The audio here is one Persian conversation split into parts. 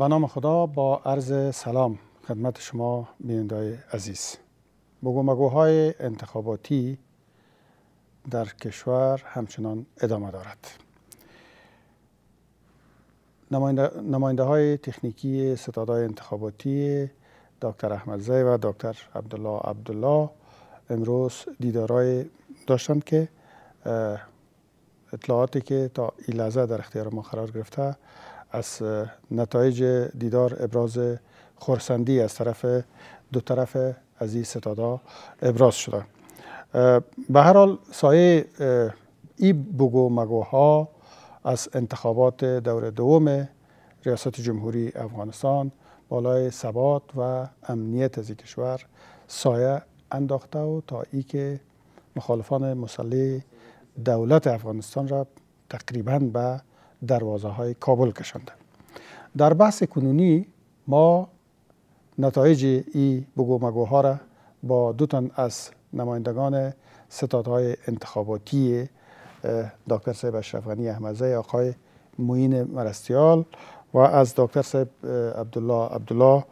به نام خدا با عرض سلام خدمت شما بینندای عزیز. بگو مگوهای انتخاباتی در کشور همچنان ادامه دارد. نماینده, نماینده های تکنیکی ستادهای انتخاباتی دکتر احمدزی و دکتر عبدالله عبدالله امروز دیدارای داشتند که اطلاعاتی که تا این لحظه در اختیار ما قرار گرفته از نتایج دیدار ابراز خورسندی از طرف دو طرف از این ستادا ابراز شده به هر حال سایه ای بگو مگوها از انتخابات دور دوم ریاست جمهوری افغانستان بالای ثبات و امنیت از کشور سایه انداخته و تا ای که مخالفان مسلح دولت افغانستان را تقریبا به دروازه های کابل کشنده در بحث کنونی ما نتایج ای بگو مگوها را با دو تن از نمایندگان ستادهای انتخاباتی دکتر صاحب اشرف غنی احمدزی آقای موین مرستیال و از دکتر صاحب عبدالله عبدالله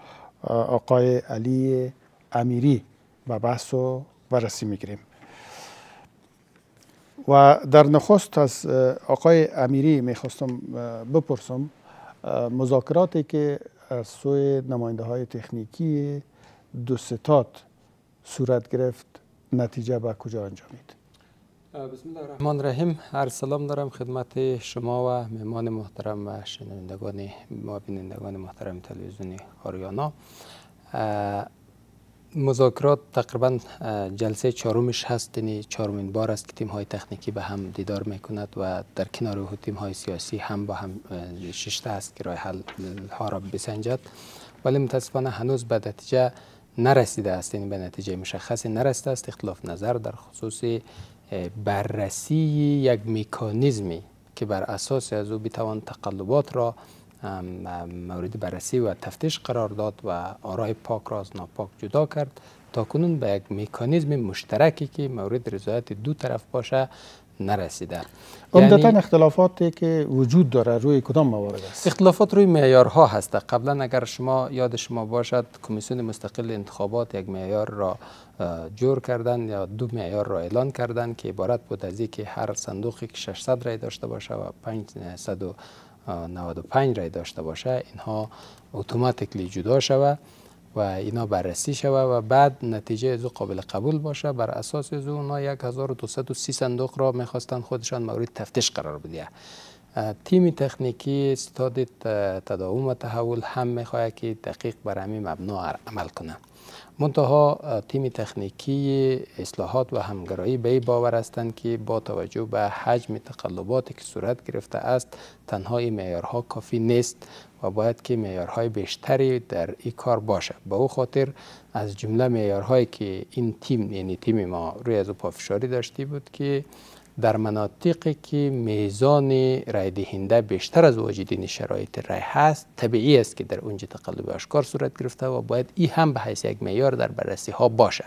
آقای علی امیری. و بحث و بررسی می‌گیریم. و در نخست از آقای امیری می‌خواستم بپرسم مذاکراتی که از سوی نماینده های تکنیکی دو ستاد صورت گرفت نتیجه به کجا انجامید؟ بسم الله الرحمن الرحیم. هر سلام دارم خدمت شما و مهمان محترم و شنوندگان و بینندگان محترم تلویزیونی آریانا. مذاکرات تقریبا جلسه چهارمش هست. یعنی چهارمین بار است که تیم های تکنیکی به هم دیدار می‌کند و در کنار او تیم های سیاسی هم با هم ششته است که راه حل ها را بسنجد. ولی متاسفانه هنوز به نتیجه نرسیده است. یعنی به نتیجه مشخصی نرسیده است. اختلاف نظر در خصوص بررسی یک میکانیزمی که بر اساس از او بتوان تقلبات را مورد بررسی و تفتیش قرار داد و آرای پاک را از ناپاک جدا کرد تا کنون به یک میکانیزم مشترکی که مورد رضایت دو طرف باشه نرسیده. عمدتا یعنی اختلافاتی که وجود داره روی کدام موارد است؟ اختلافات روی معیارها هست. قبلا اگر شما یاد شما باشد کمیسیون مستقل انتخابات یک معیار را جور کردن یا دو معیار را اعلان کردن که عبارت بود از که هر صندوقی که 600 رای داشته باشه و 500 95 رای داشته باشه اینها اتوماتیکلی جدا شوه و اینا بررسی شوه و بعد نتیجه از قابل قبول باشه. بر اساس از اونا 1230 صندوق را می‌خواستن خودشان مورد تفتیش قرار بده تیم تکنیکی استاد تداوم و تحول هم می‌خواهد که دقیق بر همین مبنا عمل کنه. منتها تیم تکنیکی اصلاحات و همگرایی به باور هستند که با توجه به حجم تقلباتی که صورت گرفته است تنها این معیارها کافی نیست و باید که معیارهای بیشتری در این کار باشه. به او خاطر از جمله معیارهایی که این تیم یعنی تیم ما روی از پافشاری داشتی بود که در مناطقی که میزان رای دهنده بیشتر از واجدین شرایط رای هست طبیعی است که در اونجا تقلب اشکار صورت گرفته و باید این هم به حیث یک معیار در بررسی ها باشه.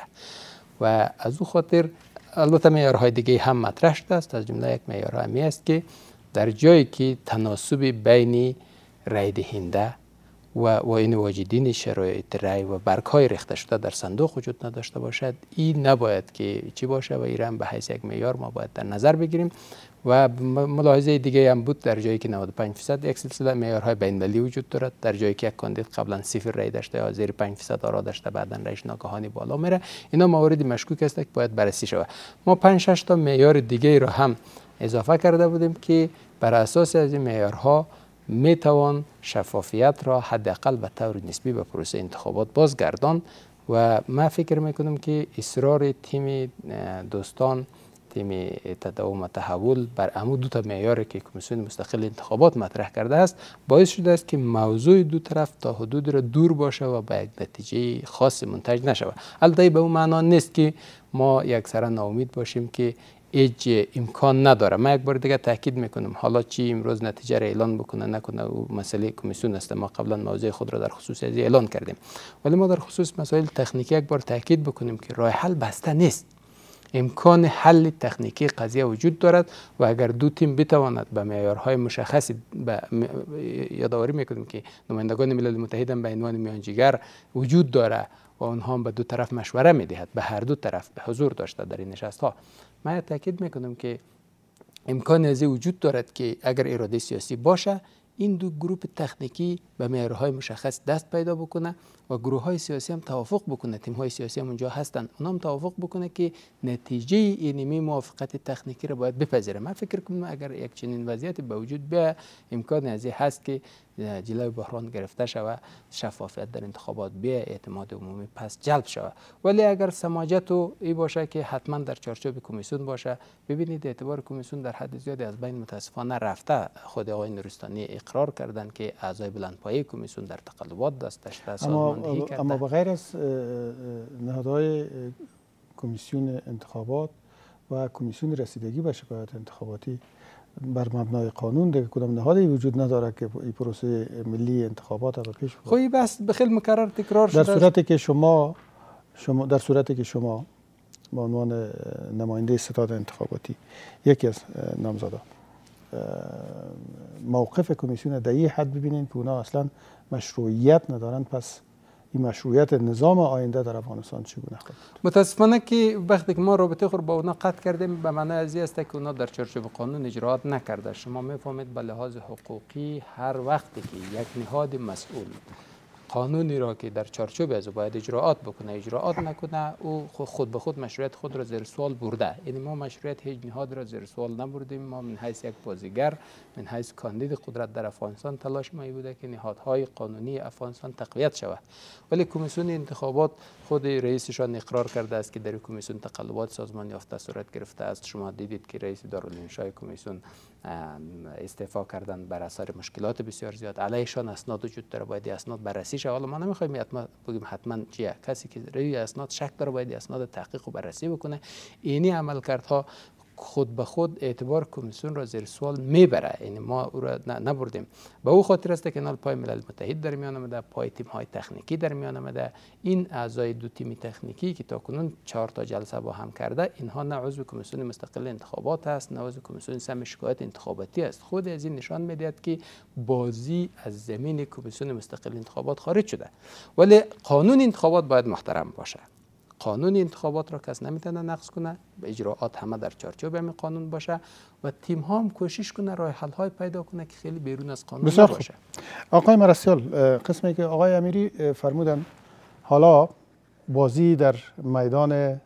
و از او خاطر البته معیارهای دیگه هم مطرح شده است از جمله یک معیار همی است که در جایی که تناسب بین رای دهنده و, و این واجدین شرایط رای و برگ های ریخته شده در صندوق وجود نداشته باشد. این نباید که چی باشه و ایران به حیث یک معیار ما باید در نظر بگیریم و ملاحظه دیگه هم بود در جایی که 95 درصد یک سلسله معیارهای بین وجود دارد در جایی که یک کاندید قبلا صفر رای داشته یا زیر 5 درصد آرا داشته بعدا رایش ناگهانی بالا میره. اینا موارد مشکوک است که باید بررسی شود. ما 5 6 تا معیار دیگه را هم اضافه کرده بودیم که بر اساس از این معیارها می توان شفافیت را حداقل به طور نسبی به پروسه انتخابات بازگردان و ما فکر می‌کنم که اصرار تیم دوستان تیم تداوم و تحول بر امو دو تا معیاری که کمیسیون مستقل انتخابات مطرح کرده است باعث شده است که موضوع دو طرف تا حدود را دور باشه و به یک نتیجه خاص منتج نشود. البته به اون معنا نیست که ما یکسره ناامید باشیم که هیچ امکان نداره من یک بار دیگه تاکید می‌کنم حالا چی امروز نتیجه را اعلان بکنه نکنه او مسئله کمیسیون است ما قبلا موضوع خود را در خصوص از اعلان کردیم ولی ما در خصوص مسائل تکنیکی یک بار تاکید بکنیم که راه حل بسته نیست امکان حل تکنیکی قضیه وجود دارد و اگر دو تیم بتواند به معیارهای مشخصی یادآوری می‌کنیم که نمایندگان ملل متحد به عنوان میانجیگر وجود داره و اونها به دو طرف مشوره می‌دهد به هر دو طرف به حضور داشته در این نشست ها من تاکید می‌کنم که امکان از وجود دارد که اگر اراده سیاسی باشه این دو گروه تکنیکی به معیارهای مشخص دست پیدا بکنه و گروه های سیاسی هم توافق بکنه. تیم های سیاسی هم اونجا هستن. اونا هم توافق بکنه که نتیجه اینمی موافقت تکنیکی را باید بپذیره. من فکر کنم اگر یک چنین وضعیت به وجود بیاید امکان از هست که جلوی بحران گرفته شود شفافیت در انتخابات بیا اعتماد عمومی پس جلب شود ولی اگر سماجت و ای باشه که حتما در چارچوب کمیسیون باشه ببینید اعتبار کمیسیون در حد زیادی از بین متاسفانه رفته. خود آقای نورستانی اقرار کردن که اعضای بلندپایه کمیسیون در تقلبات دست داشته اما, اما بغیر از نهادهای کمیسیون انتخابات و کمیسیون رسیدگی به شکایت انتخاباتی بر مبنای قانون دیگه کدام نهادی وجود نداره که این پروسه ملی انتخابات رو پیش ببره. خوی بس به خیلی مکرر تکرار شده در صورتی که شما شما در صورتی که شما به عنوان نماینده ستاد انتخاباتی یکی از نامزادا موقف کمیسیون در این حد ببینید که اونا اصلا مشروعیت ندارن پس این مشروعیت نظام آینده در افغانستان چگونه خواهد متاسفانه که وقتی که ما رابطه خود با اونا قطع کردیم به معنی از است که اونا در چارچوب قانون اجرات نکرده. شما می‌فهمید به لحاظ حقوقی هر وقتی که یک نهاد مسئول قانونی را که در چارچوب از باید اجراعات بکنه اجراعات نکنه او خود به خود مشروعیت خود را زیر سوال برده. یعنی ما مشروعیت هیچ نهاد را زیر سوال نبردیم. ما من حیث یک بازیگر من حیث کاندید قدرت در افغانستان تلاش ما بوده که نهادهای قانونی افغانستان تقویت شود. ولی کمیسیون انتخابات خود رئیسشان اقرار کرده است که در کمیسیون تقلبات سازمان یافته صورت گرفته است. شما دیدید که رئیس دارالانشای کمیسیون استعفا کردن بر اثر مشکلات بسیار زیاد. علیهشان اسناد وجود داره. باید اسناد بررسی شه حالا ما نمی‌خوایم حتما بگیم حتما چیه. کسی که روی اسناد شک داره باید اسناد تحقیق و بررسی بکنه. اینی عملکردها خود به خود اعتبار کمیسیون را زیر سوال می‌بره. یعنی ما او را نبردیم. به او خاطر است که نال پای ملل متحد در میان آمده پای تیم های تکنیکی در میان آمده. این اعضای دو تیم تکنیکی که تا کنون چهار تا جلسه با هم کرده اینها نه عضو کمیسیون مستقل انتخابات است نه عضو کمیسیون سم شکایت انتخاباتی است. خود از این نشان می‌دهد که بازی از زمین کمیسیون مستقل انتخابات خارج شده. ولی قانون انتخابات باید محترم باشه. قانون انتخابات را کس نمی‌تونه نقض کنه به اجراعات همه در چارچوب همین قانون باشه و تیم ها هم کوشش کنه راه حل های پیدا کنه که خیلی بیرون از قانون بسیار باشه آقای مرسیال قسمی که آقای امیری فرمودن حالا بازی در میدان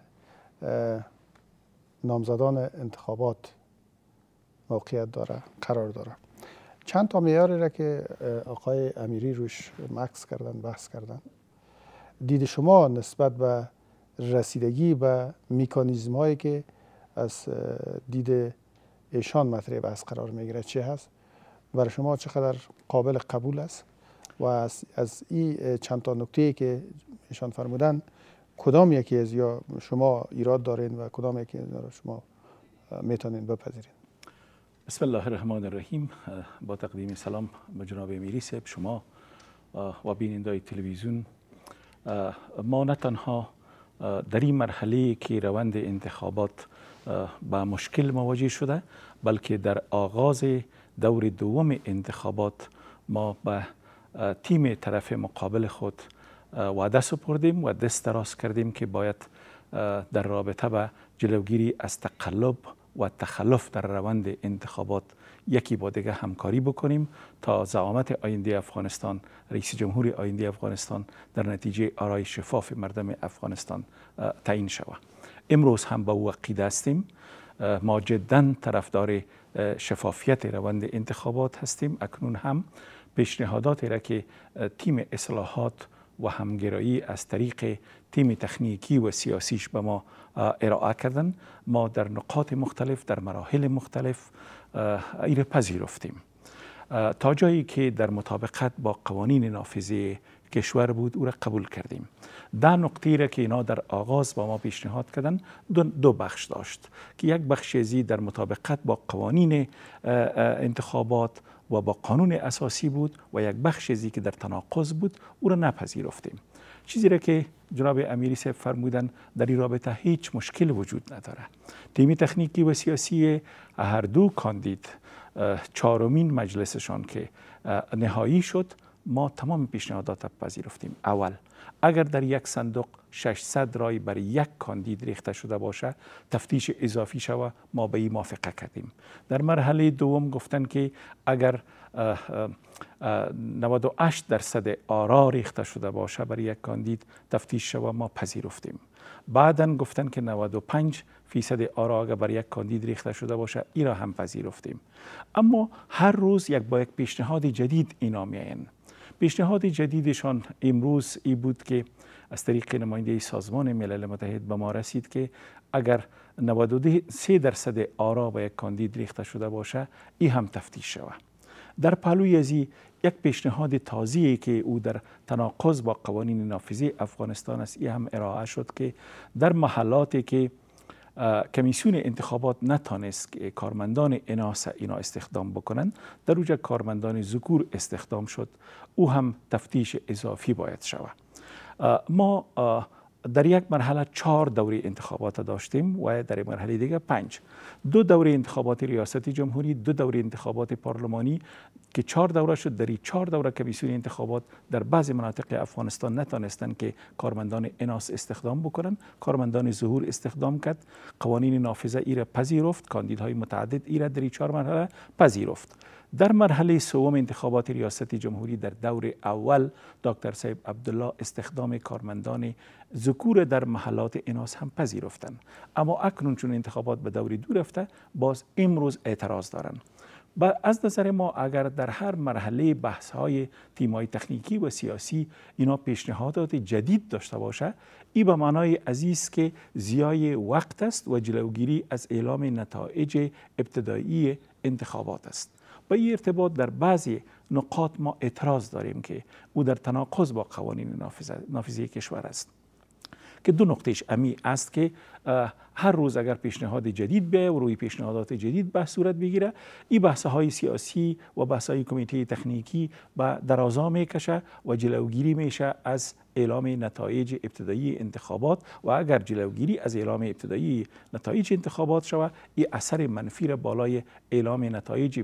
نامزدان انتخابات موقعیت داره قرار داره. چند تا معیاری را که آقای امیری روش مکس کردن بحث کردن. دید شما نسبت به رسیدگی به میکانیزم هایی که از دید ایشان مطرح از قرار می‌گیره چه هست برای شما چقدر قابل قبول است و از, از این چند تا نکته که ایشان فرمودن کدام یکی از یا شما ایراد دارین و کدام یکی از شما می‌تونین بپذیرین؟ بسم الله الرحمن الرحیم. با تقدیم سلام به جناب امیری صاحب شما و بیننده تلویزیون. ما نه تنها در این مرحله که روند انتخابات با مشکل مواجه شده بلکه در آغاز دور دوم انتخابات ما به تیم طرف مقابل خود وعده سپردیم و دست دراز کردیم که باید در رابطه به جلوگیری از تقلب و تخلف در روند انتخابات یکی با دیگه همکاری بکنیم تا زعامت آینده افغانستان رئیس جمهور آینده افغانستان در نتیجه آرای شفاف مردم افغانستان تعیین شود. امروز هم با او عقیده هستیم. ما جدا طرفدار شفافیت روند انتخابات هستیم. اکنون هم پیشنهاداتی را که تیم اصلاحات و همگرایی از طریق تیم تکنیکی و سیاسیش به ما ارائه کردن. ما در نقاط مختلف در مراحل مختلف ایره پذیرفتیم. تا جایی که در مطابقت با قوانین نافذه کشور بود او را قبول کردیم. ده نقطه را که اینا در آغاز با ما پیشنهاد کردن دو, دو بخش داشت که یک بخش ازی در مطابقت با قوانین انتخابات و با قانون اساسی بود و یک بخش ازی که در تناقض بود او را نپذیرفتیم. چیزی را که جناب امیری صاحب فرمودن در این رابطه هیچ مشکل وجود نداره. تیم تکنیکی و سیاسی هر دو کاندید چهارمین مجلسشان که نهایی شد ما تمام پیشنهادات پذیرفتیم. اول اگر در یک صندوق 600 رای برای یک کاندید ریخته شده باشه تفتیش اضافی شوه ما به این موافقه کردیم. در مرحله دوم گفتن که اگر 98 درصد آرا ریخته شده باشه برای یک کاندید تفتیش شوه ما پذیرفتیم. بعدا گفتن که 95 فیصد آرا اگر بر یک کاندید ریخته شده باشه ای را هم پذیرفتیم. اما هر روز یک با یک پیشنهاد جدید اینا میاین پیشنهاد جدیدشان امروز ای بود که از طریق نماینده سازمان ملل متحد به ما رسید که اگر 93 درصد آرا به یک کاندید ریخته شده باشه ای هم تفتیش شود در پهلوی از یک پیشنهاد تازی که او در تناقض با قوانین نافذه افغانستان است ای هم ارائه شد که در محلاتی که کمیسیون انتخابات نتانست که کارمندان اناس اینا استخدام بکنند در اوجه کارمندان ذکور استخدام شد. او هم تفتیش اضافی باید شود. ما در یک مرحله چهار دوره انتخابات داشتیم و در مرحله دیگه پنج. دو دوره انتخابات ریاستی جمهوری دو دوره انتخابات پارلمانی که چهار دوره شد. در چهار دوره کمیسیون انتخابات در بعضی مناطق افغانستان نتانستند که کارمندان اناس استخدام بکنن. کارمندان ظهور استخدام کرد. قوانین نافذه ای را پذیرفت. کاندیدهای متعدد ای را در چهار مرحله پذیرفت. در مرحله سوم انتخابات ریاست جمهوری در دور اول دکتر سیب عبدالله استخدام کارمندان ذکور در محلات اناس هم پذیرفتند. اما اکنون چون انتخابات به دور دو رفته باز امروز اعتراض دارند. از نظر ما اگر در هر مرحله بحث های تیمای تکنیکی و سیاسی اینا پیشنهادات جدید داشته باشه این به معنای عزیز که زیای وقت است و جلوگیری از اعلام نتایج ابتدایی انتخابات است. به این ارتباط در بعضی نقاط ما اعتراض داریم که او در تناقض با قوانین نافذه کشور است. که دو نقطهش امی است که هر روز اگر پیشنهاد جدید به و روی پیشنهادات جدید بحث صورت بگیره این بحث های سیاسی و بحث های کمیته تکنیکی به درازا می‌کشه و جلوگیری میشه از اعلام نتایج ابتدایی انتخابات و اگر جلوگیری از اعلام ابتدایی نتایج انتخابات شود این اثر منفی را بالای اعلام نتایج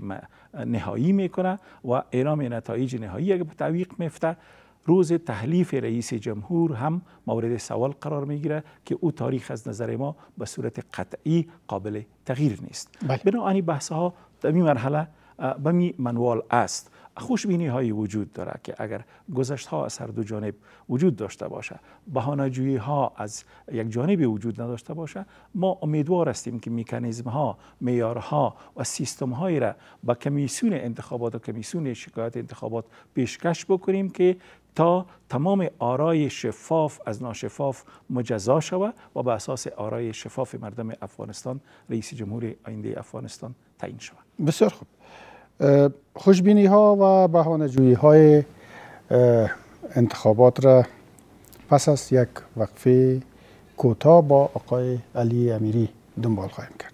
نهایی می‌کنه و اعلام نتایج نهایی اگر به تعویق میفته روز تحلیف رئیس جمهور هم مورد سوال قرار می‌گیره که او تاریخ از نظر ما به صورت قطعی قابل تغییر نیست بله. بنابراین بحث ها در این مرحله به می منوال است خوشبینی هایی وجود داره که اگر گذشت ها از هر دو جانب وجود داشته باشه بهانه‌جویی ها از یک جانب وجود نداشته باشه ما امیدوار هستیم که میکانیزم ها معیارها و سیستم هایی را با کمیسیون انتخابات و کمیسیون شکایت انتخابات پیشکش بکنیم که تا تمام آرای شفاف از ناشفاف مجزا شود و به اساس آرای شفاف مردم افغانستان رئیس جمهور آینده افغانستان تعیین شود بسیار خوب. خوشبینی ها و بهانه های انتخابات را پس از یک وقفه کوتاه با آقای علی امیری دنبال خواهیم کرد.